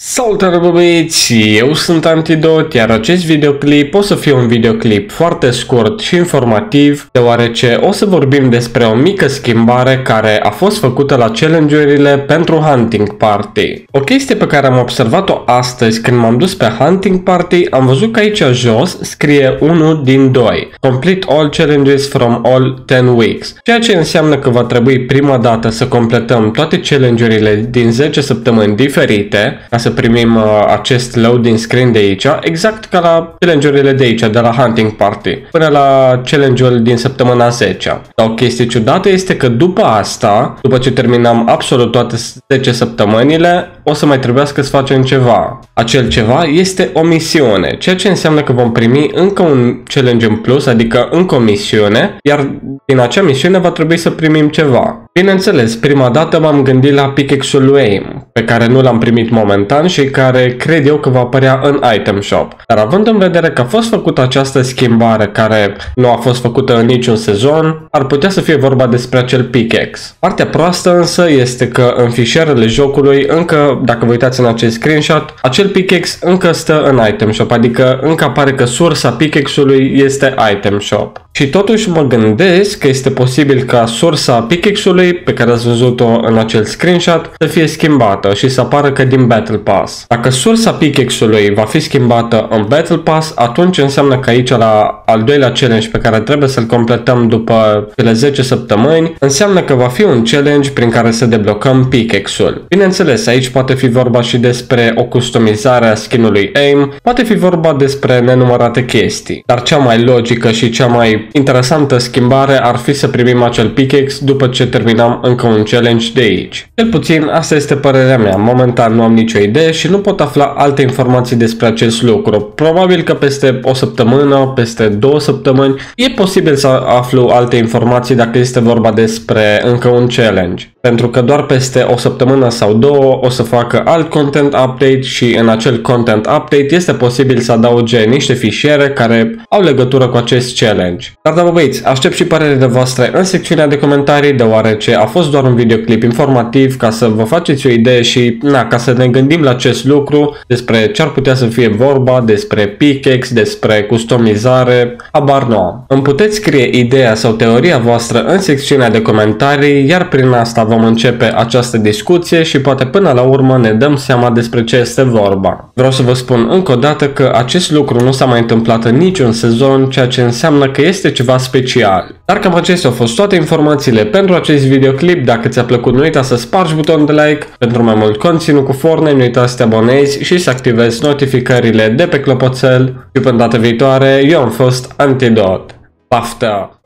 Salutare băieți, eu sunt Antidot, iar acest videoclip o să fie un videoclip foarte scurt și informativ, deoarece o să vorbim despre o mică schimbare care a fost făcută la challenge-urile pentru Hunting Party. O chestie pe care am observat-o astăzi când m-am dus pe Hunting Party, am văzut că aici jos scrie 1 din 2, Complete all challenges from all 10 weeks, ceea ce înseamnă că va trebui prima dată să completăm toate challenge-urile din 10 săptămâni diferite, ca să să primim uh, acest loading screen de aici, exact ca la challenge-urile de aici, de la Hunting Party, până la challenge-ul din săptămâna 10. Dar o chestie ciudată este că după asta, după ce terminăm absolut toate 10 săptămânile, o să mai trebuiască să facem ceva. Acel ceva este o misiune, ceea ce înseamnă că vom primi încă un challenge în plus, adică încă o misiune, iar din acea misiune va trebui să primim ceva. Bineînțeles, prima dată m-am gândit la pickaxe-ul lui AIM, pe care nu l-am primit momentan și care cred eu că va apărea în item shop. Dar având în vedere că a fost făcută această schimbare care nu a fost făcută în niciun sezon, ar putea să fie vorba despre acel pickaxe. Partea proastă însă este că în fișierele jocului încă, dacă vă uitați în acest screenshot, acel pickaxe încă stă în item shop, adică încă apare că sursa pickaxe-ului este item shop. Și totuși mă gândesc că este posibil ca sursa pickaxe-ului pe care ați văzut-o în acel screenshot să fie schimbată și să apară că din Battle Pass. Dacă sursa pickaxe-ului va fi schimbată în Battle Pass, atunci înseamnă că aici la al doilea challenge pe care trebuie să-l completăm după cele 10 săptămâni, înseamnă că va fi un challenge prin care să deblocăm pickaxe-ul. Bineînțeles, aici poate fi vorba și despre o customizare a skinului AIM, poate fi vorba despre nenumărate chestii, dar cea mai logică și cea mai interesantă schimbare ar fi să primim acel pickaxe după ce terminăm încă un challenge de aici. Cel puțin asta este părerea mea, momentan nu am nicio idee și nu pot afla alte informații despre acest lucru. Probabil că peste o săptămână, peste două săptămâni, e posibil să aflu alte informații dacă este vorba despre încă un challenge. Pentru că doar peste o săptămână sau două o să facă alt content update și în acel content update este posibil să adauge niște fișiere care au legătură cu acest challenge. Dar da, băieți, aștept și părerile voastre în secțiunea de comentarii, deoarece a fost doar un videoclip informativ ca să vă faceți o idee și, na, ca să ne gândim la acest lucru, despre ce ar putea să fie vorba, despre pickaxe, despre customizare, abar nu am. Îmi puteți scrie ideea sau teoria voastră în secțiunea de comentarii, iar prin asta vom începe această discuție și poate până la urmă ne dăm seama despre ce este vorba. Vreau să vă spun încă o dată că acest lucru nu s-a mai întâmplat în niciun sezon, ceea ce înseamnă că este ceva special. Dar cam acestea au fost toate informațiile pentru acest videoclip. Dacă ți-a plăcut, nu uita să spargi butonul de like pentru mai mult conținut cu Fortnite, nu uita să te abonezi și să activezi notificările de pe clopoțel. Și până data viitoare, eu am fost Antidot. Paftă!